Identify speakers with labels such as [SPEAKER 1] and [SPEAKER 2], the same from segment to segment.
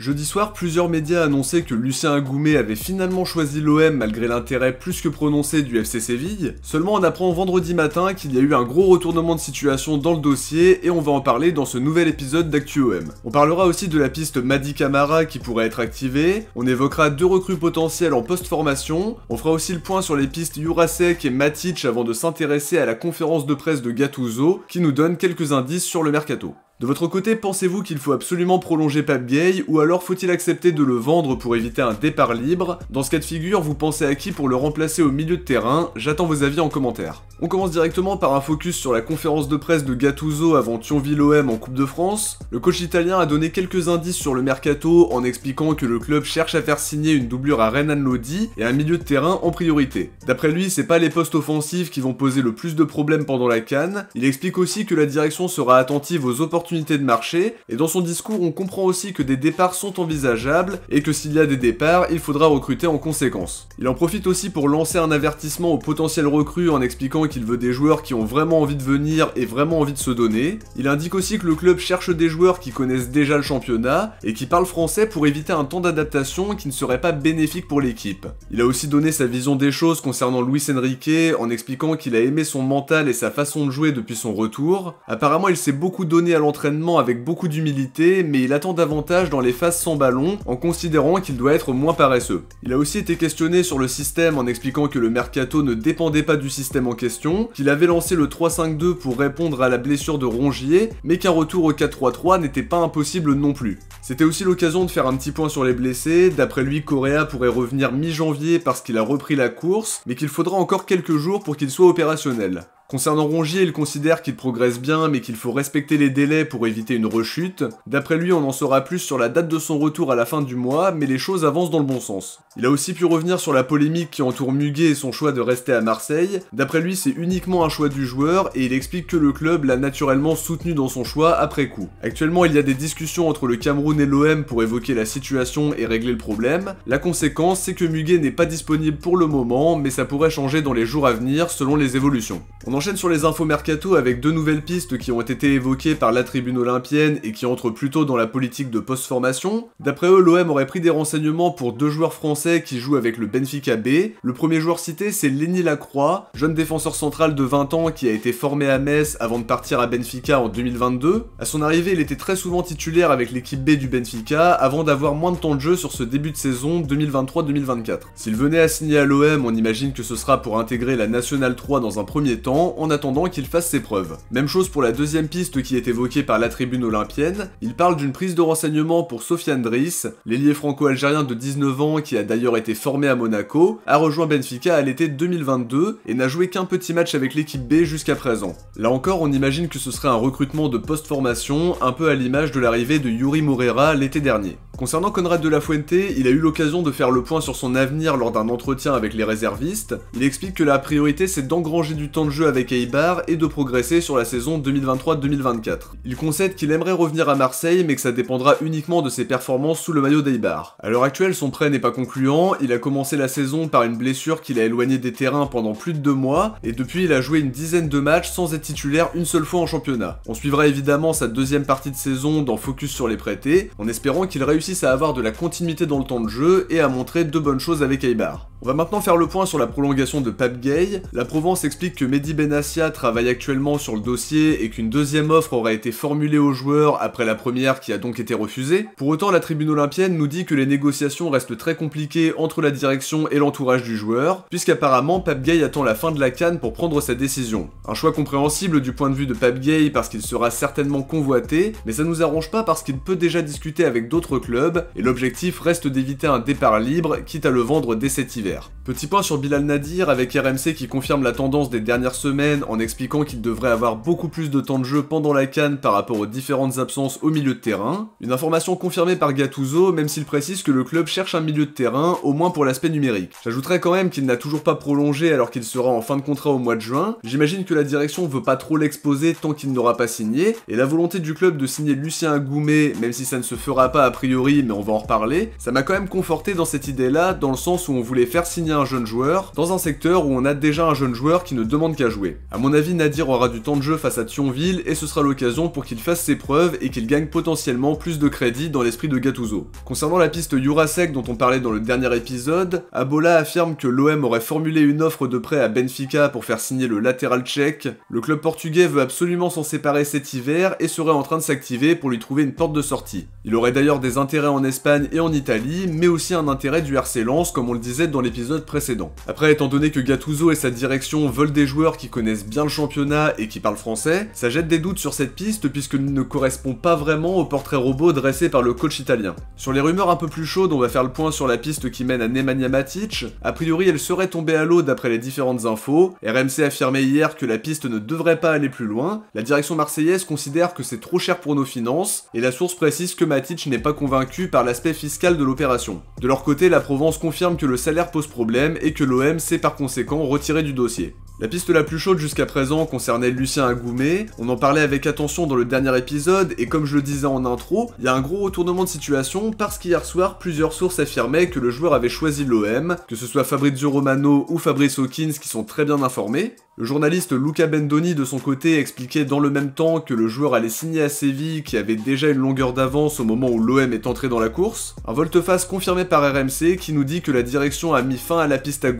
[SPEAKER 1] Jeudi soir, plusieurs médias annonçaient que Lucien Agoumé avait finalement choisi l'OM malgré l'intérêt plus que prononcé du FC Séville. Seulement on apprend vendredi matin qu'il y a eu un gros retournement de situation dans le dossier et on va en parler dans ce nouvel épisode d'ActuOM. On parlera aussi de la piste Madi Camara qui pourrait être activée, on évoquera deux recrues potentielles en post-formation, on fera aussi le point sur les pistes Jurasek et Matic avant de s'intéresser à la conférence de presse de Gattuso qui nous donne quelques indices sur le mercato. De votre côté, pensez-vous qu'il faut absolument prolonger Pape Gay ou alors faut-il accepter de le vendre pour éviter un départ libre? Dans ce cas de figure, vous pensez à qui pour le remplacer au milieu de terrain? J'attends vos avis en commentaire. On commence directement par un focus sur la conférence de presse de Gattuso avant Thionville-OM en Coupe de France. Le coach italien a donné quelques indices sur le mercato en expliquant que le club cherche à faire signer une doublure à Renan Lodi et un milieu de terrain en priorité. D'après lui, c'est pas les postes offensifs qui vont poser le plus de problèmes pendant la canne. Il explique aussi que la direction sera attentive aux opportunités de marché, et dans son discours on comprend aussi que des départs sont envisageables, et que s'il y a des départs, il faudra recruter en conséquence. Il en profite aussi pour lancer un avertissement aux potentiels recrues en expliquant qu'il veut des joueurs qui ont vraiment envie de venir et vraiment envie de se donner. Il indique aussi que le club cherche des joueurs qui connaissent déjà le championnat, et qui parlent français pour éviter un temps d'adaptation qui ne serait pas bénéfique pour l'équipe. Il a aussi donné sa vision des choses concernant Luis Enrique en expliquant qu'il a aimé son mental et sa façon de jouer depuis son retour. Apparemment il s'est beaucoup donné à l'entraînement avec beaucoup d'humilité, mais il attend davantage dans les phases sans ballon, en considérant qu'il doit être moins paresseux. Il a aussi été questionné sur le système en expliquant que le mercato ne dépendait pas du système en question, qu'il avait lancé le 3-5-2 pour répondre à la blessure de Rongier, mais qu'un retour au 4-3-3 n'était pas impossible non plus. C'était aussi l'occasion de faire un petit point sur les blessés, d'après lui Correa pourrait revenir mi-janvier parce qu'il a repris la course, mais qu'il faudra encore quelques jours pour qu'il soit opérationnel. Concernant Rongier, il considère qu'il progresse bien mais qu'il faut respecter les délais pour éviter une rechute. D'après lui, on en saura plus sur la date de son retour à la fin du mois, mais les choses avancent dans le bon sens. Il a aussi pu revenir sur la polémique qui entoure Muguet et son choix de rester à Marseille. D'après lui, c'est uniquement un choix du joueur et il explique que le club l'a naturellement soutenu dans son choix après coup. Actuellement, il y a des discussions entre le Cameroun et l'OM pour évoquer la situation et régler le problème. La conséquence, c'est que Muguet n'est pas disponible pour le moment, mais ça pourrait changer dans les jours à venir selon les évolutions enchaîne sur les infos mercato avec deux nouvelles pistes qui ont été évoquées par la tribune olympienne et qui entrent plutôt dans la politique de post-formation. D'après eux, l'OM aurait pris des renseignements pour deux joueurs français qui jouent avec le Benfica B. Le premier joueur cité, c'est Lenny Lacroix, jeune défenseur central de 20 ans qui a été formé à Metz avant de partir à Benfica en 2022. À son arrivée, il était très souvent titulaire avec l'équipe B du Benfica avant d'avoir moins de temps de jeu sur ce début de saison 2023-2024. S'il venait à signer à l'OM, on imagine que ce sera pour intégrer la Nationale 3 dans un premier temps, en attendant qu'il fasse ses preuves. Même chose pour la deuxième piste qui est évoquée par la tribune olympienne, il parle d'une prise de renseignement pour Sofiane Driss, l'ailier franco-algérien de 19 ans qui a d'ailleurs été formé à Monaco, a rejoint Benfica à l'été 2022 et n'a joué qu'un petit match avec l'équipe B jusqu'à présent. Là encore, on imagine que ce serait un recrutement de post-formation, un peu à l'image de l'arrivée de Yuri Moreira l'été dernier. Concernant Conrad de la Fuente, il a eu l'occasion de faire le point sur son avenir lors d'un entretien avec les réservistes. Il explique que la priorité c'est d'engranger du temps de jeu avec Eibar et de progresser sur la saison 2023-2024. Il concède qu'il aimerait revenir à Marseille mais que ça dépendra uniquement de ses performances sous le maillot d'Eibar. À l'heure actuelle, son prêt n'est pas concluant, il a commencé la saison par une blessure qui l'a éloigné des terrains pendant plus de deux mois et depuis il a joué une dizaine de matchs sans être titulaire une seule fois en championnat. On suivra évidemment sa deuxième partie de saison dans Focus sur les prêtés en espérant qu'il réussisse à avoir de la continuité dans le temps de jeu et à montrer de bonnes choses avec Eibar. On va maintenant faire le point sur la prolongation de Pape Gay. La Provence explique que Mehdi Benassia travaille actuellement sur le dossier et qu'une deuxième offre aurait été formulée aux joueurs après la première qui a donc été refusée. Pour autant, la tribune olympienne nous dit que les négociations restent très compliquées entre la direction et l'entourage du joueur, puisqu'apparemment Pape Gay attend la fin de la canne pour prendre sa décision. Un choix compréhensible du point de vue de Pape Gay parce qu'il sera certainement convoité, mais ça nous arrange pas parce qu'il peut déjà discuter avec d'autres clubs, et l'objectif reste d'éviter un départ libre, quitte à le vendre dès cet hiver. Petit point sur Bilal Nadir avec RMC qui confirme la tendance des dernières semaines en expliquant qu'il devrait avoir beaucoup plus de temps de jeu pendant la canne par rapport aux différentes absences au milieu de terrain. Une information confirmée par Gattuso, même s'il précise que le club cherche un milieu de terrain, au moins pour l'aspect numérique. J'ajouterais quand même qu'il n'a toujours pas prolongé alors qu'il sera en fin de contrat au mois de juin. J'imagine que la direction veut pas trop l'exposer tant qu'il n'aura pas signé, et la volonté du club de signer Lucien Agoumet, même si ça ne se fera pas a priori, mais on va en reparler, ça m'a quand même conforté dans cette idée-là, dans le sens où on voulait faire signer un jeune joueur dans un secteur où on a déjà un jeune joueur qui ne demande qu'à jouer. À mon avis, Nadir aura du temps de jeu face à Thionville et ce sera l'occasion pour qu'il fasse ses preuves et qu'il gagne potentiellement plus de crédit dans l'esprit de Gattuso. Concernant la piste Jurasek dont on parlait dans le dernier épisode, Abola affirme que l'OM aurait formulé une offre de prêt à Benfica pour faire signer le latéral tchèque. Le club portugais veut absolument s'en séparer cet hiver et serait en train de s'activer pour lui trouver une porte de sortie. Il aurait d'ailleurs des intérêts en Espagne et en Italie, mais aussi un intérêt du RC Lens comme on le disait dans l'épisode précédent. Après, étant donné que Gattuso et sa direction veulent des joueurs qui connaissent bien le championnat et qui parlent français, ça jette des doutes sur cette piste puisqu'elle ne correspond pas vraiment au portrait robot dressé par le coach italien. Sur les rumeurs un peu plus chaudes, on va faire le point sur la piste qui mène à Nemanja Matic. A priori, elle serait tombée à l'eau d'après les différentes infos. RMC affirmait hier que la piste ne devrait pas aller plus loin. La direction marseillaise considère que c'est trop cher pour nos finances et la source précise que Matic n'est pas convaincu par l'aspect fiscal de l'opération. De leur côté, la Provence confirme que le salaire problème et que l'OM s'est par conséquent retiré du dossier. La piste la plus chaude jusqu'à présent concernait Lucien Agoumé, on en parlait avec attention dans le dernier épisode, et comme je le disais en intro, il y a un gros retournement de situation parce qu'hier soir, plusieurs sources affirmaient que le joueur avait choisi l'OM, que ce soit Fabrizio Romano ou Fabrice Hawkins qui sont très bien informés, le journaliste Luca Bendoni de son côté expliquait dans le même temps que le joueur allait signer à Séville qui avait déjà une longueur d'avance au moment où l'OM est entré dans la course. Un volte-face confirmé par RMC qui nous dit que la direction a mis fin à la piste à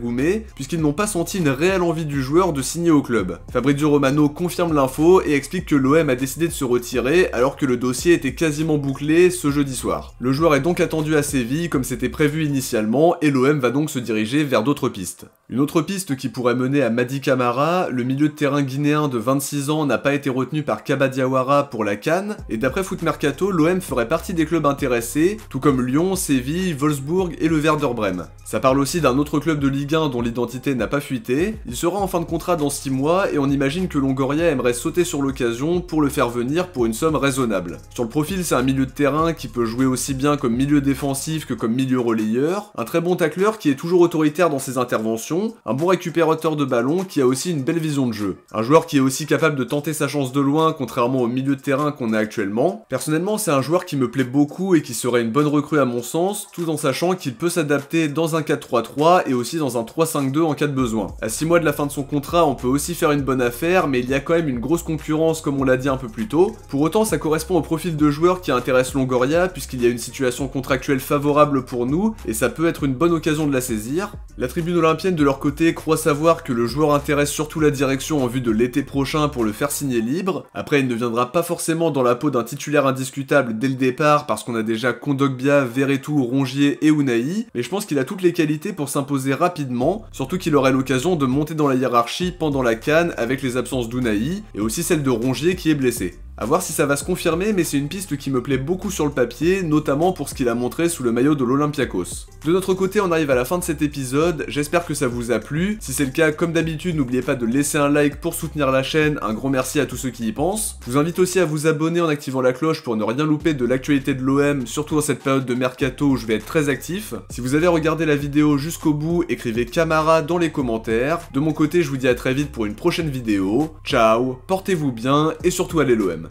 [SPEAKER 1] puisqu'ils n'ont pas senti une réelle envie du joueur de signer au club. Fabrizio Romano confirme l'info et explique que l'OM a décidé de se retirer alors que le dossier était quasiment bouclé ce jeudi soir. Le joueur est donc attendu à Séville comme c'était prévu initialement et l'OM va donc se diriger vers d'autres pistes. Une autre piste qui pourrait mener à Madi Camara le milieu de terrain guinéen de 26 ans n'a pas été retenu par Kabadiawara pour la Cannes, et d'après Foot Mercato, l'OM ferait partie des clubs intéressés, tout comme Lyon, Séville, Wolfsburg et le Werder Bremen. Ça parle aussi d'un autre club de Ligue 1 dont l'identité n'a pas fuité, il sera en fin de contrat dans 6 mois et on imagine que Longoria aimerait sauter sur l'occasion pour le faire venir pour une somme raisonnable. Sur le profil, c'est un milieu de terrain qui peut jouer aussi bien comme milieu défensif que comme milieu relayeur, un très bon tacleur qui est toujours autoritaire dans ses interventions, un bon récupérateur de ballon qui a aussi une belle vision de jeu. Un joueur qui est aussi capable de tenter sa chance de loin, contrairement au milieu de terrain qu'on a actuellement. Personnellement, c'est un joueur qui me plaît beaucoup et qui serait une bonne recrue à mon sens, tout en sachant qu'il peut s'adapter dans un 4-3-3 et aussi dans un 3-5-2 en cas de besoin. À 6 mois de la fin de son contrat, on peut aussi faire une bonne affaire, mais il y a quand même une grosse concurrence comme on l'a dit un peu plus tôt. Pour autant, ça correspond au profil de joueur qui intéresse Longoria, puisqu'il y a une situation contractuelle favorable pour nous, et ça peut être une bonne occasion de la saisir. La tribune olympienne de côté croit savoir que le joueur intéresse surtout la direction en vue de l'été prochain pour le faire signer libre. Après, il ne viendra pas forcément dans la peau d'un titulaire indiscutable dès le départ parce qu'on a déjà Kondogbia, Verretou, Rongier et Unai, mais je pense qu'il a toutes les qualités pour s'imposer rapidement, surtout qu'il aurait l'occasion de monter dans la hiérarchie pendant la canne avec les absences d'Unai et aussi celle de Rongier qui est blessé. A voir si ça va se confirmer, mais c'est une piste qui me plaît beaucoup sur le papier, notamment pour ce qu'il a montré sous le maillot de l'Olympiakos. De notre côté, on arrive à la fin de cet épisode, j'espère que ça vous a plu. Si c'est le cas, comme d'habitude, n'oubliez pas de laisser un like pour soutenir la chaîne, un grand merci à tous ceux qui y pensent. Je vous invite aussi à vous abonner en activant la cloche pour ne rien louper de l'actualité de l'OM, surtout dans cette période de mercato où je vais être très actif. Si vous avez regardé la vidéo jusqu'au bout, écrivez Camara dans les commentaires. De mon côté, je vous dis à très vite pour une prochaine vidéo. Ciao, portez-vous bien et surtout allez l'OM.